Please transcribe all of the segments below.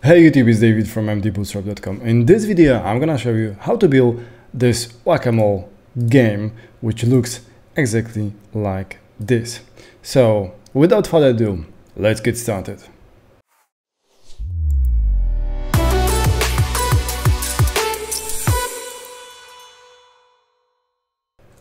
Hey YouTube, it's David from mdbootstrap.com. In this video, I'm gonna show you how to build this whack-a-mole game, which looks exactly like this. So, without further ado, let's get started.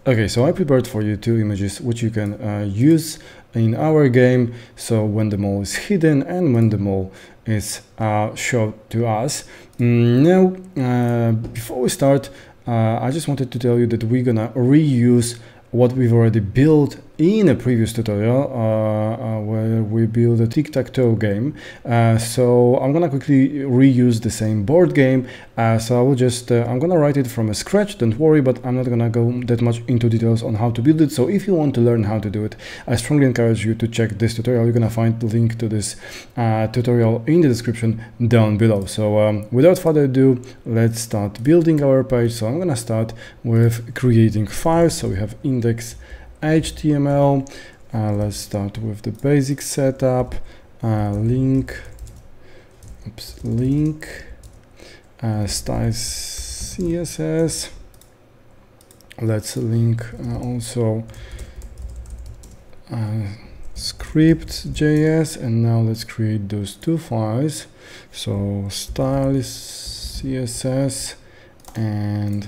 Okay, so I prepared for you two images which you can uh, use in our game. So when the mole is hidden and when the mole is uh, shown to us. Mm, now, uh, before we start, uh, I just wanted to tell you that we're gonna reuse what we've already built in a previous tutorial uh, uh, where we build a tic-tac-toe game. Uh, so I'm gonna quickly reuse the same board game. Uh, so I will just, uh, I'm gonna write it from scratch, don't worry, but I'm not gonna go that much into details on how to build it. So if you want to learn how to do it, I strongly encourage you to check this tutorial. You're gonna find the link to this tutorial in the description down below. So um, without further ado, let's start building our page. So I'm gonna start with creating files. So we have index HTML. Uh, let's start with the basic setup. Uh, link, oops, link, uh, style CSS. Let's link uh, also uh, script.js and now let's create those two files. So style CSS and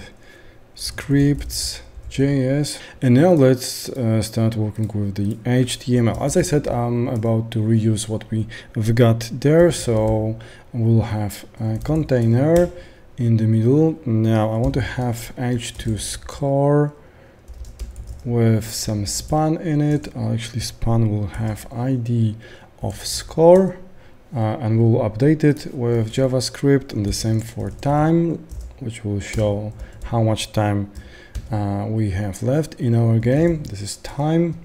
scripts JS and now let's uh, start working with the HTML as I said I'm about to reuse what we've got there so we'll have a container in the middle. Now I want to have h2 score with some span in it. Actually span will have id of score uh, and we'll update it with JavaScript and the same for time which will show how much time uh, we have left in our game. This is time.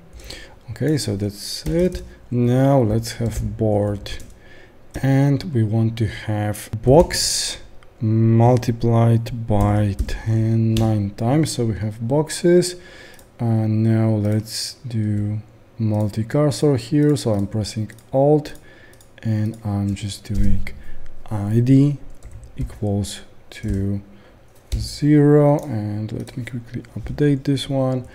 Okay, so that's it. Now let's have board and we want to have box multiplied by 10 nine times so we have boxes and now let's do multi-cursor here so I'm pressing alt and I'm just doing id equals to 0 and let me quickly update this one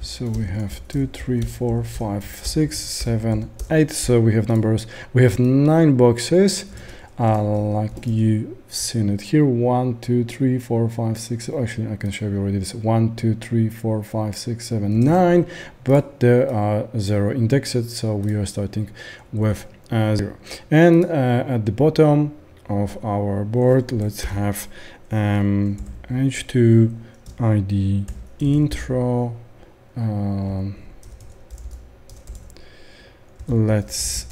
so we have two, three, four, five, six, seven, eight. So we have numbers. We have nine boxes, uh, like you've seen it here. One, two, three, four, five, six. Actually, I can show you already this. One, two, three, four, five, six, seven, nine. But there are zero indexed, so we are starting with uh, zero. And uh, at the bottom of our board, let's have um, h2 id intro um, let's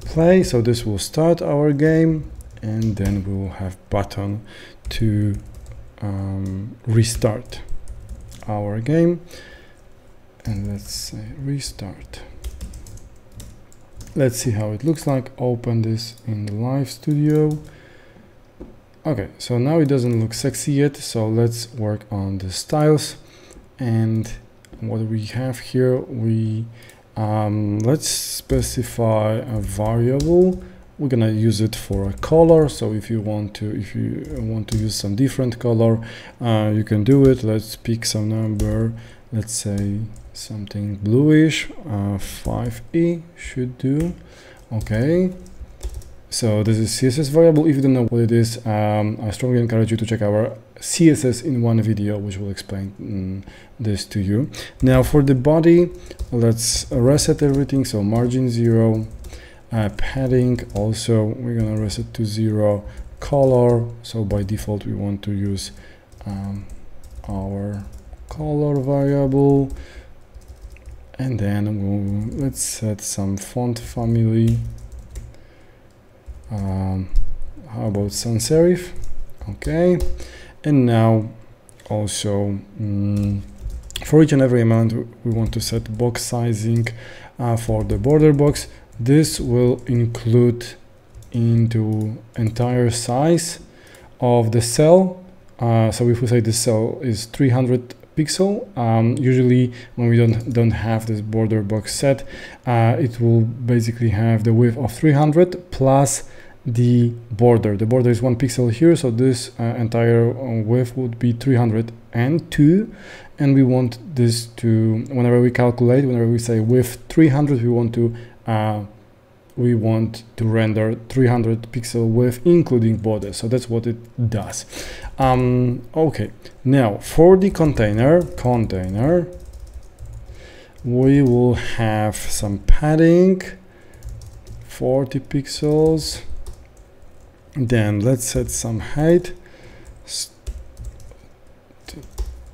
play. So this will start our game and then we will have button to um, restart our game. And let's say restart. Let's see how it looks like. Open this in the live studio Okay, so now it doesn't look sexy yet, so let's work on the styles. And what we have here, we um, let's specify a variable. We're gonna use it for a color. So if you want to, if you want to use some different color, uh, you can do it. Let's pick some number. Let's say something bluish. Uh, 5e should do. Okay so this is CSS variable. If you don't know what it is, um, I strongly encourage you to check our CSS in one video, which will explain mm, this to you. Now for the body, let's reset everything. So margin zero, uh, padding also, we're gonna reset to zero, color. So by default, we want to use um, our color variable. And then we'll, let's set some font family um, how about sans serif? Okay. And now also um, for each and every amount we want to set box sizing uh, for the border box. This will include into entire size of the cell. Uh, so if we say the cell is 300 pixel um, usually when we don't don't have this border box set uh, it will basically have the width of 300 plus the border. The border is one pixel here, so this uh, entire uh, width would be 302. And we want this to, whenever we calculate, whenever we say width 300, we want to uh, we want to render 300 pixel width including border so that's what it does um, okay now for the container container we will have some padding 40 pixels then let's set some height.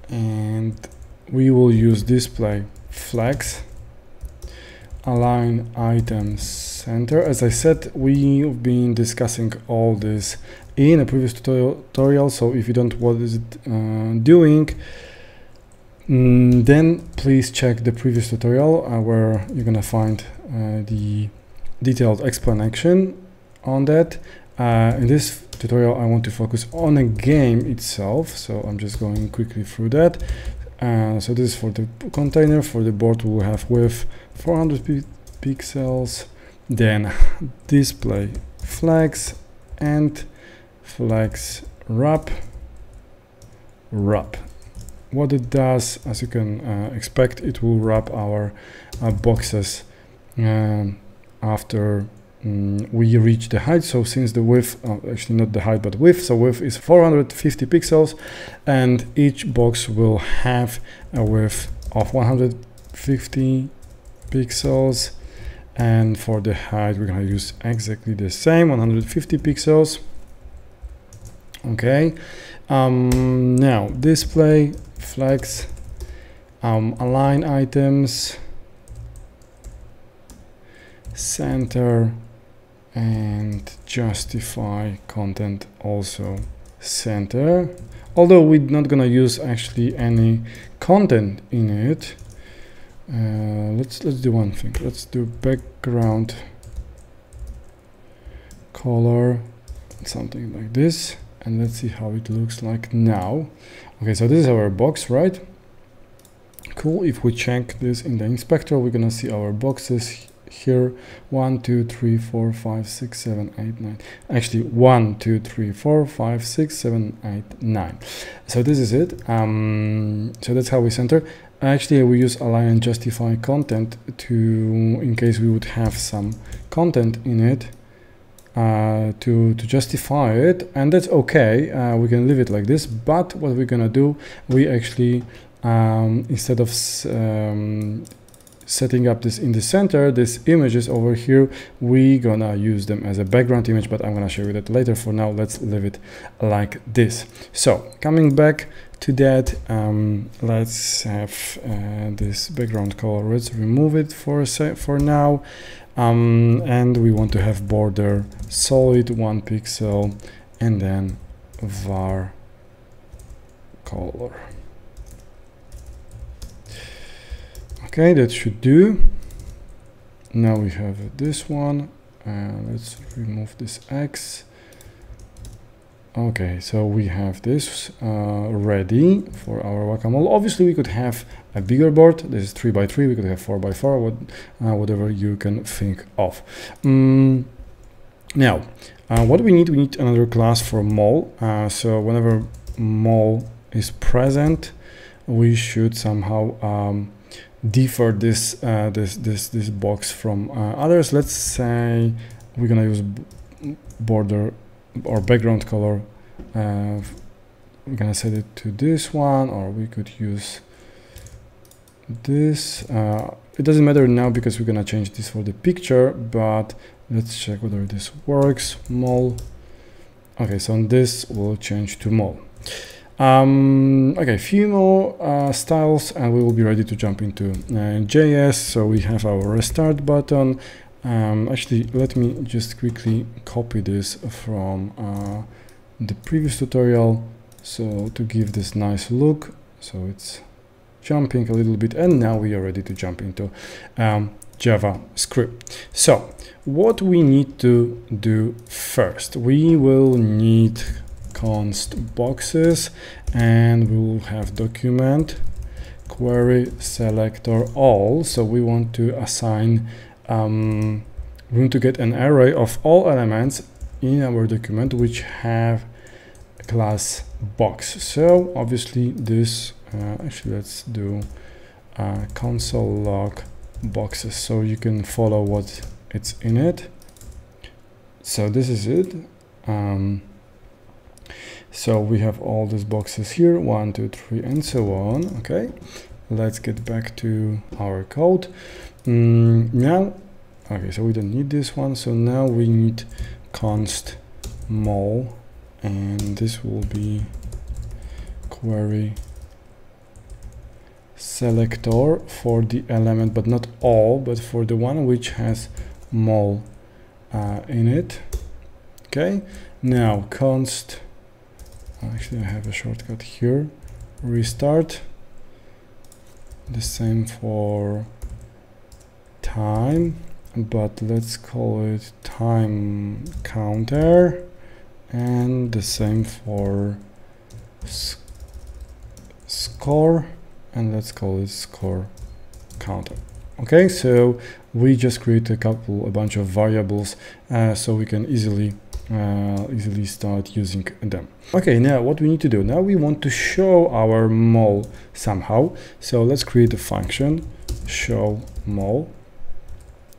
And we will use display flex. Align items center. As I said we've been discussing all this in a previous tutorial so if you don't what is it uh, doing mm, then please check the previous tutorial uh, where you're gonna find uh, the detailed explanation on that uh, in this tutorial I want to focus on a game itself so I'm just going quickly through that. Uh, so this is for the container for the board we'll have width 400 pixels then display flex and flex wrap. Wrap. What it does as you can uh, expect it will wrap our uh, boxes um, after um, we reach the height. So since the width uh, actually not the height but width so width is 450 pixels and each box will have a width of 150 pixels. And for the height we're going to use exactly the same 150 pixels. Okay um, now display flex um, align items center and justify content also center. Although we're not gonna use actually any content in it uh, let's let's do one thing. Let's do background color something like this and let's see how it looks like now. Okay so this is our box right? Cool. If we check this in the inspector we're gonna see our boxes here. One two three four five six seven eight nine. Actually one two three four five six seven eight nine. So this is it. Um, so that's how we center. Actually we use align and justify content to in case we would have some content in it uh, to, to justify it. And that's okay. Uh, we can leave it like this. But what we're gonna do we actually um, instead of um, setting up this in the center, these images over here, we gonna use them as a background image, but I'm gonna show you that later. For now, let's leave it like this. So coming back to that, um, let's have uh, this background color. Let's remove it for a for now. Um, and we want to have border solid one pixel and then var color. Okay that should do. Now we have this one. Uh, let's remove this X. Okay so we have this uh, ready for our whack-a-mole obviously we could have a bigger board. This is 3 by 3 we could have 4 by 4 what, uh, whatever you can think of. Um, now uh, what we need? We need another class for mole. Uh, so whenever mole is present we should somehow um, differ this uh, this this this box from uh, others. Let's say we're gonna use border or background color uh, we're gonna set it to this one or we could use this. Uh, it doesn't matter now because we're gonna change this for the picture but let's check whether this works. Mole okay so on this will change to mole um, okay, a few more uh, styles and we will be ready to jump into uh, JS. So we have our restart button. Um, actually, let me just quickly copy this from uh, the previous tutorial. So to give this nice look, so it's jumping a little bit and now we are ready to jump into um, JavaScript. So what we need to do first, we will need const boxes and we will have document query selector all. So we want to assign um, we want to get an array of all elements in our document which have class box. So obviously this uh, actually let's do uh, console log boxes so you can follow what it's in it. So this is it. Um, so we have all these boxes here one two three and so on okay? Let's get back to our code. Mm, now okay so we don't need this one so now we need const mol and this will be query selector for the element but not all but for the one which has mol uh, in it okay? Now const actually I have a shortcut here. Restart. The same for time but let's call it time counter. And the same for score and let's call it score counter. Okay so we just create a couple a bunch of variables uh, so we can easily uh, easily start using them. Okay now what we need to do? Now we want to show our mol somehow. So let's create a function show mol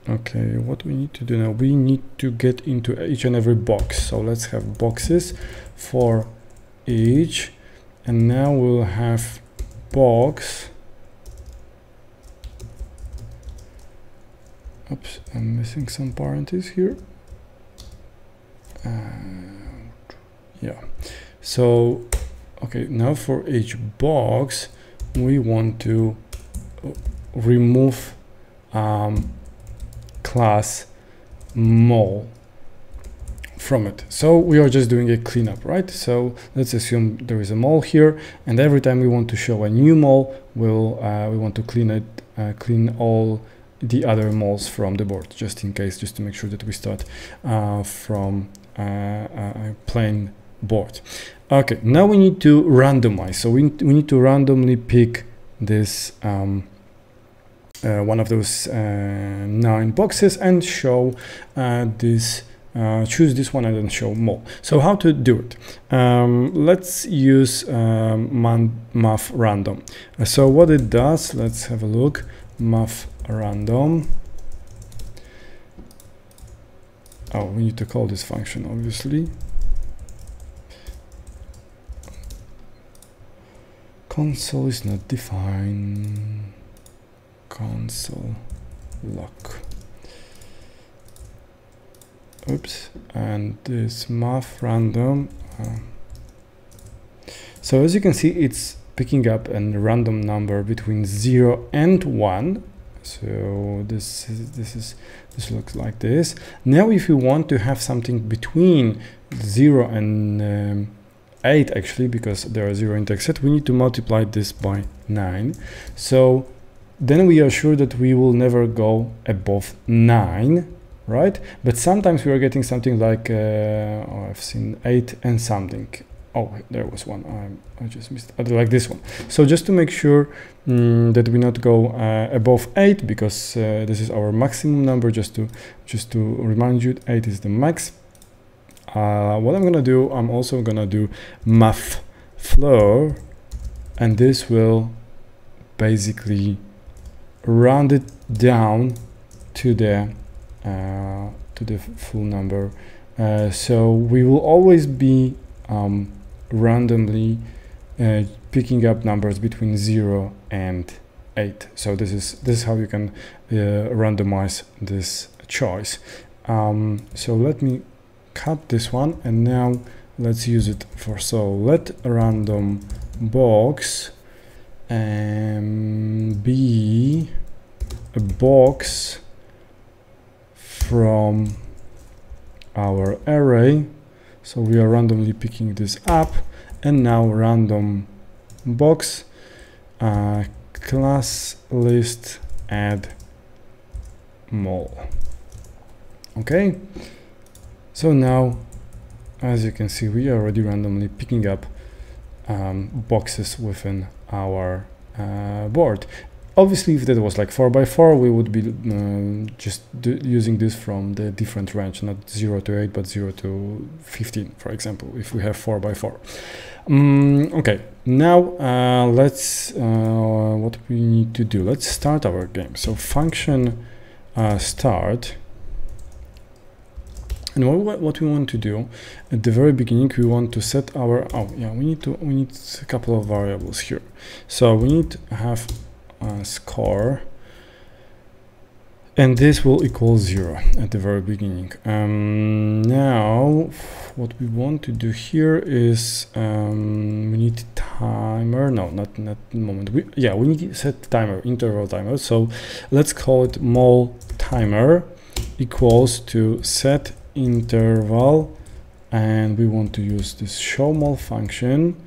okay what we need to do now we need to get into each and every box. So let's have boxes for each. And now we'll have box. Oops I'm missing some parentheses here and yeah. So okay now for each box we want to remove um, class mole from it. So we are just doing a cleanup right? So let's assume there is a mole here and every time we want to show a new mole we'll uh, we want to clean it uh, clean all the other moles from the board just in case just to make sure that we start uh, from uh, a plain board okay now we need to randomize so we, we need to randomly pick this um, uh, one of those uh, nine boxes and show uh, this uh, choose this one and then show more. So how to do it? Um, let's use um, math random. Uh, so what it does, let's have a look. Math random. Oh, we need to call this function, obviously. Console is not defined. Console log. Oops. And this math random uh, so as you can see it's picking up a random number between 0 and 1 so this is, this is this looks like this. Now if you want to have something between 0 and um, 8 actually because there are 0 index set we need to multiply this by 9 so then we are sure that we will never go above 9 right? But sometimes we are getting something like uh, oh, I've seen 8 and something oh there was one. I, I just missed uh, like this one. So just to make sure um, that we not go uh, above 8 because uh, this is our maximum number just to just to remind you 8 is the max. Uh, what I'm gonna do I'm also gonna do math floor and this will basically round it down to the uh, to the full number. Uh, so we will always be um, randomly uh, picking up numbers between 0 and 8 so this is this is how you can uh, randomize this choice. Um, so let me cut this one and now let's use it for so let random box um, be a box from our array so we are randomly picking this up. And now random box uh, class list add mol okay. So now as you can see we are already randomly picking up um, boxes within our uh, board. Obviously if that was like 4 by 4 we would be uh, just using this from the different range not 0 to 8 but 0 to 15 for example if we have 4 by 4 um, okay. Now uh, let's uh, what we need to do let's start our game. So function uh, start. And what, what we want to do at the very beginning we want to set our oh yeah we need to we need a couple of variables here. So we need to have a score and this will equal zero at the very beginning. Um, now what we want to do here is um, we need timer. No not not moment. We yeah we need to set timer interval timer. So let's call it mol timer equals to set interval. And we want to use this show mol function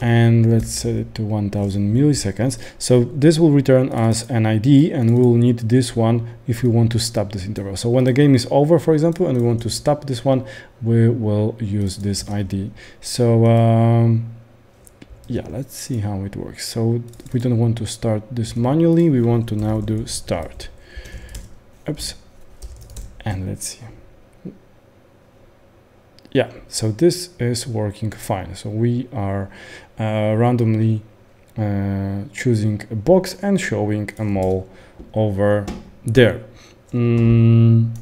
and let's set it to 1000 milliseconds. So this will return us an id and we will need this one if we want to stop this interval. So when the game is over for example and we want to stop this one we will use this id so um, yeah let's see how it works. So we don't want to start this manually. We want to now do start. Oops. And let's see yeah. So this is working fine. So we are uh, randomly uh, choosing a box and showing a mole over there. Mm,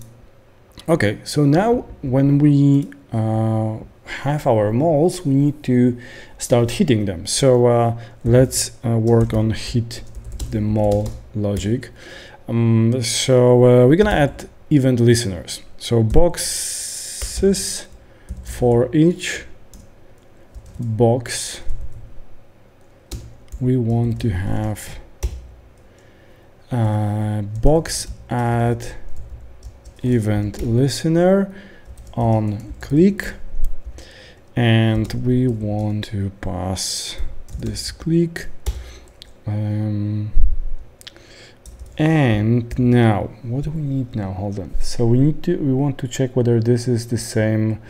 okay. So now when we uh, have our moles, we need to start hitting them. So uh, let's uh, work on hit the mole logic. Um, so uh, we're gonna add event listeners. So boxes for each box we want to have a box add event listener on click and we want to pass this click um, and now what do we need now? Hold on. So we need to we want to check whether this is the same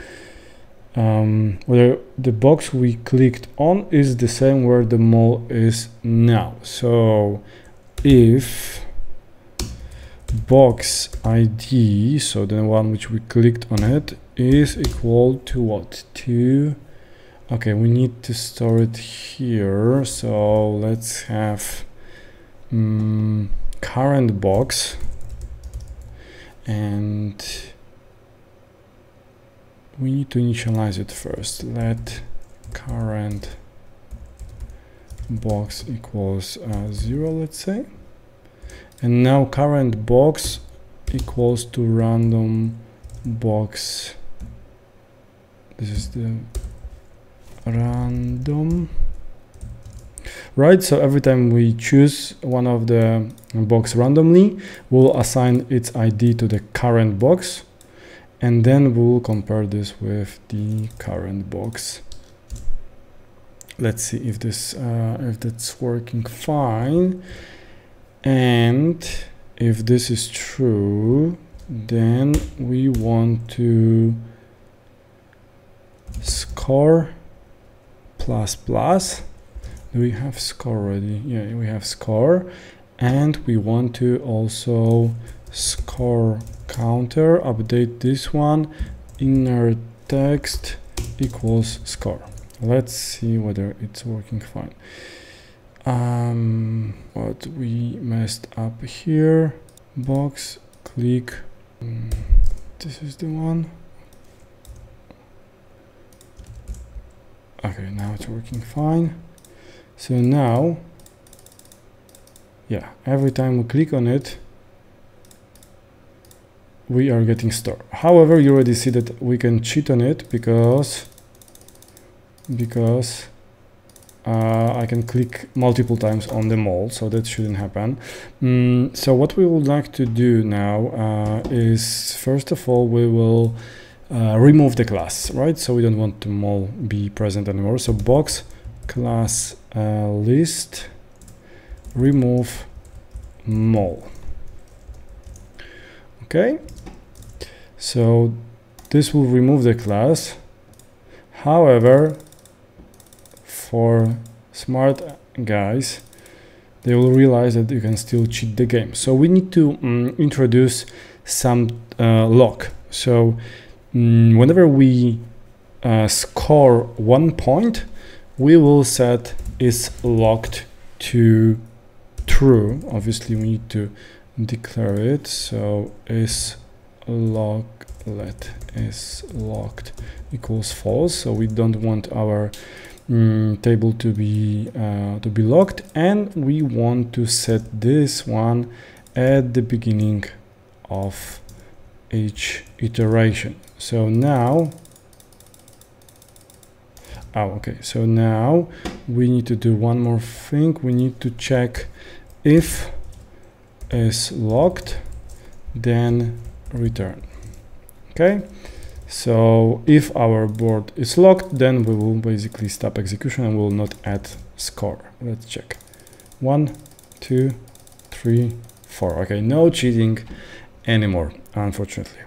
um, whether the box we clicked on is the same where the mol is now. So if box ID, so the one which we clicked on it, is equal to what? To, okay, we need to store it here. So let's have um, current box and we need to initialize it first. Let current box equals uh, 0 let's say. And now current box equals to random box. This is the random. Right so every time we choose one of the box randomly we'll assign its id to the current box and then we'll compare this with the current box. Let's see if this uh, if that's working fine. And if this is true then we want to score plus plus. Do we have score already? Yeah we have score. And we want to also score counter update this one inner text equals score. Let's see whether it's working fine. Um what we messed up here box click. Mm, this is the one. Okay now it's working fine. So now yeah every time we click on it we are getting star. However, you already see that we can cheat on it because because uh, I can click multiple times on the mol, so that shouldn't happen. Mm, so what we would like to do now uh, is, first of all, we will uh, remove the class, right? So we don't want the mol be present anymore. So box class uh, list remove mol. Okay, so this will remove the class however for smart guys they will realize that you can still cheat the game. So we need to um, introduce some uh, lock. So um, whenever we uh, score one point, we will set is locked to true. Obviously, we need to declare it. So is lock let is locked equals false. So we don't want our um, table to be uh, to be locked, and we want to set this one at the beginning of each iteration. So now oh okay so now we need to do one more thing we need to check if is locked then return. Okay? So if our board is locked then we will basically stop execution and will not add score. Let's check. One two three four. Okay no cheating anymore unfortunately.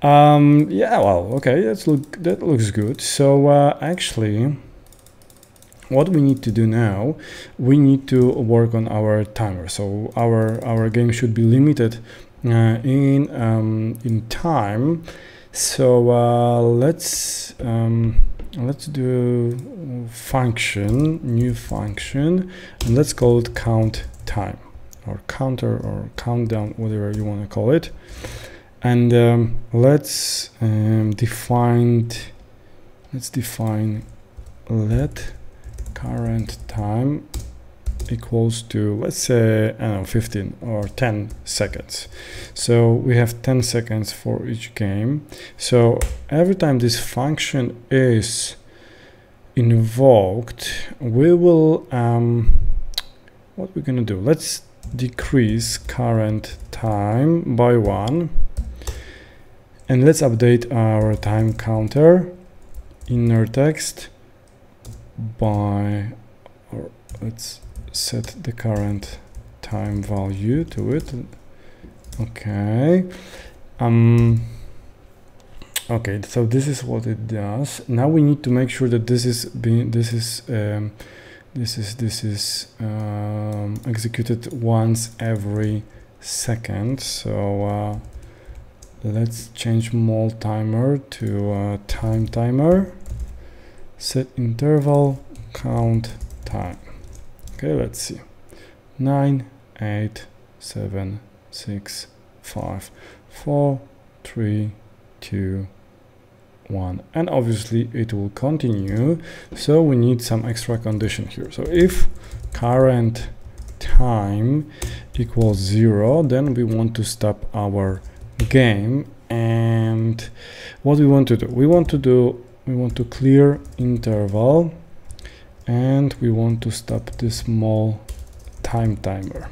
Um, yeah, well, okay, that's look that looks good. So uh, actually, what we need to do now, we need to work on our timer. So our our game should be limited in um, in time. So uh, let's um, let's do function new function and let's call it count time or counter or countdown whatever you want to call it and um, let's um, define let's define let current time equals to let's say I don't know 15 or 10 seconds. So we have 10 seconds for each game. So every time this function is invoked we will um, what we're gonna do? Let's decrease current time by one. And let's update our time counter inner text by or let's set the current time value to it. Okay. Um okay so this is what it does. Now we need to make sure that this is being this is um, this is this is um, executed once every second. So uh, let's change mole timer to uh, time timer. Set interval count time okay let's see. Nine eight seven six five four three two one. And obviously it will continue. So we need some extra condition here. So if current time equals zero then we want to stop our game. And what we want to do? We want to do we want to clear interval and we want to stop this small time timer.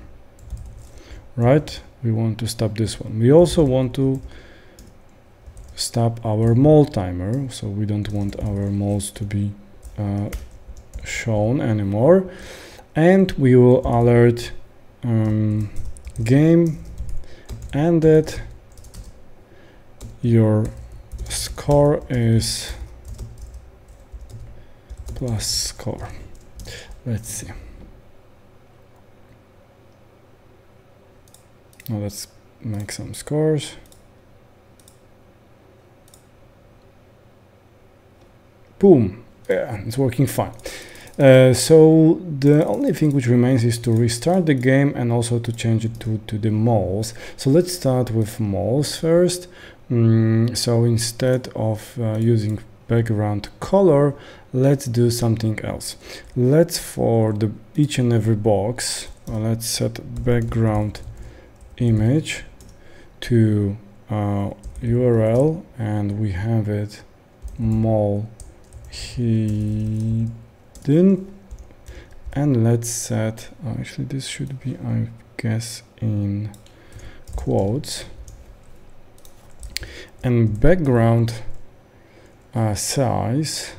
Right? We want to stop this one. We also want to stop our mole timer so we don't want our moles to be uh, shown anymore. And we will alert um, game ended your score is plus score let's see. Now let's make some scores. Boom. Yeah it's working fine. Uh, so the only thing which remains is to restart the game and also to change it to, to the moles. So let's start with moles first. Mm, so instead of uh, using background color, let's do something else. Let's for the each and every box, uh, let's set background image to uh, URL and we have it mole hidden and let's set actually this should be I guess in quotes and background uh, size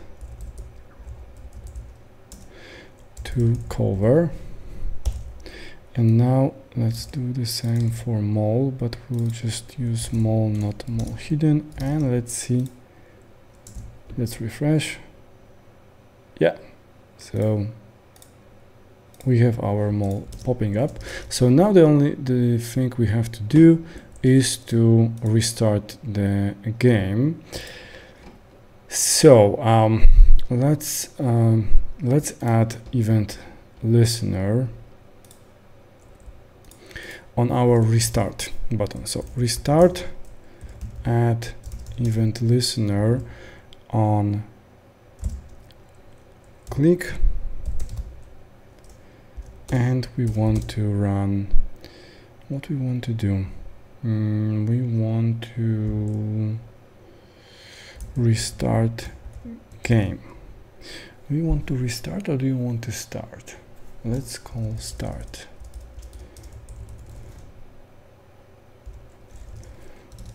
to cover. And now let's do the same for mole but we'll just use mole not mole hidden. And let's see. Let's refresh. Yeah. So we have our mole popping up. So now the only the thing we have to do is to restart the game. So um, let's um, let's add event listener on our restart button. So restart add event listener on click and we want to run what we want to do mm, we want to restart game do you want to restart or do you want to start? Let's call start.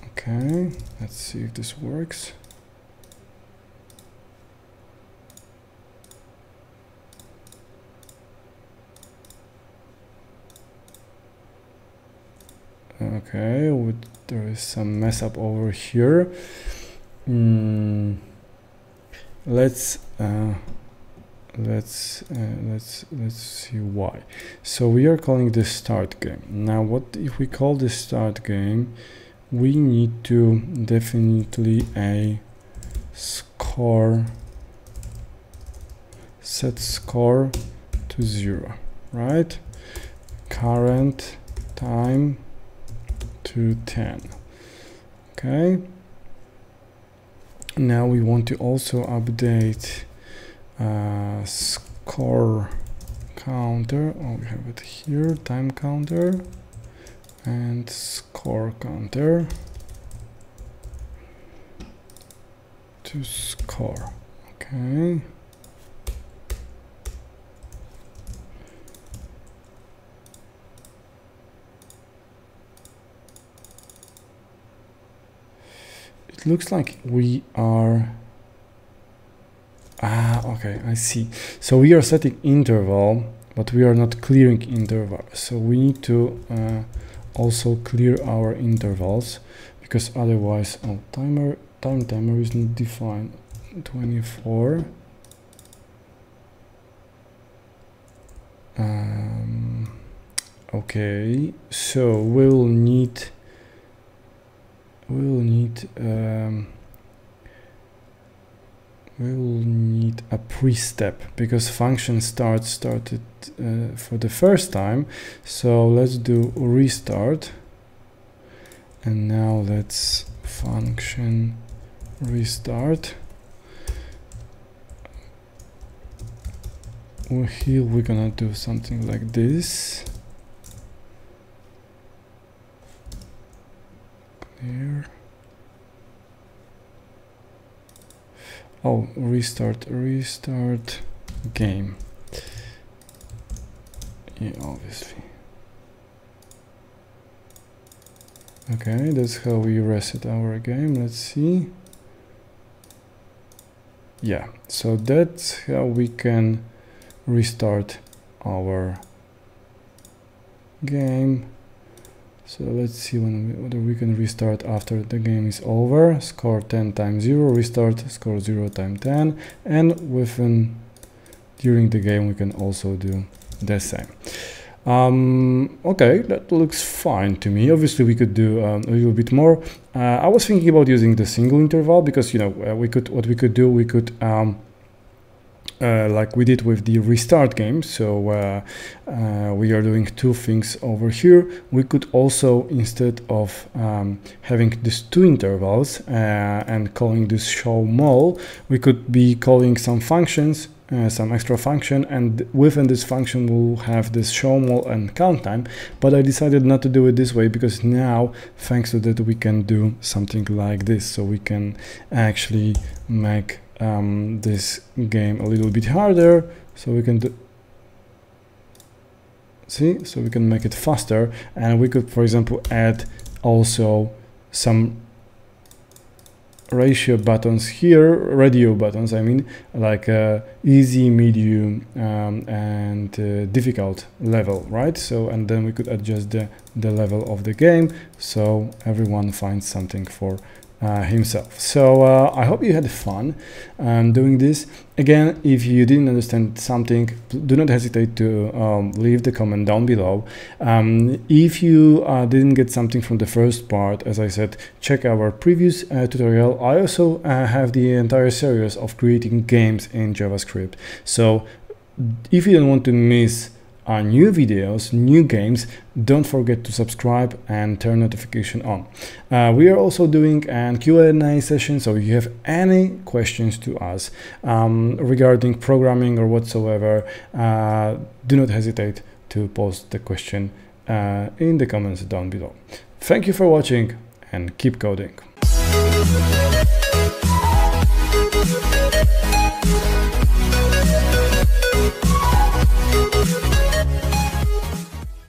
Okay let's see if this works. Okay with, there is some mess up over here? Mm, let's uh, let's uh, let's let's see why. So we are calling this start game. Now what if we call this start game we need to definitely a score set score to zero right? Current time to 10 okay? Now we want to also update uh, score counter. Oh we have it here. Time counter. And score counter. To score. Okay. It looks like we are ah okay I see. So we are setting interval but we are not clearing interval. So we need to uh, also clear our intervals because otherwise oh timer time timer is not defined. 24 um, okay so we'll need we'll need um, we'll need a pre-step because function start started uh, for the first time. So let's do restart. And now let's function restart. Well, here we're gonna do something like this. Here oh restart restart game. Yeah obviously. Okay that's how we reset our game let's see. Yeah so that's how we can restart our game so let's see when we, whether we can restart after the game is over. Score 10 times 0, restart, score 0 times 10. And within, during the game, we can also do the same. Um, okay, that looks fine to me. Obviously, we could do um, a little bit more. Uh, I was thinking about using the single interval because, you know, uh, we could, what we could do, we could um, uh, like we did with the restart game. So uh, uh, we are doing two things over here. We could also, instead of um, having these two intervals uh, and calling this show mole, we could be calling some functions uh, some extra function and within this function we'll have this show mole and count time but I decided not to do it this way because now thanks to that we can do something like this so we can actually make um, this game a little bit harder so we can do see? So we can make it faster and we could for example add also some ratio buttons here radio buttons i mean like uh, easy medium um, and uh, difficult level right? So and then we could adjust the the level of the game so everyone finds something for uh, himself. So uh, I hope you had fun um, doing this. Again, if you didn't understand something, do not hesitate to um, leave the comment down below. Um, if you uh, didn't get something from the first part, as I said, check our previous uh, tutorial. I also uh, have the entire series of creating games in JavaScript. So if you don't want to miss uh, new videos, new games, don't forget to subscribe and turn notification on. Uh, we are also doing an Q&A session, so if you have any questions to us um, regarding programming or whatsoever, uh, do not hesitate to post the question uh, in the comments down below. Thank you for watching and keep coding.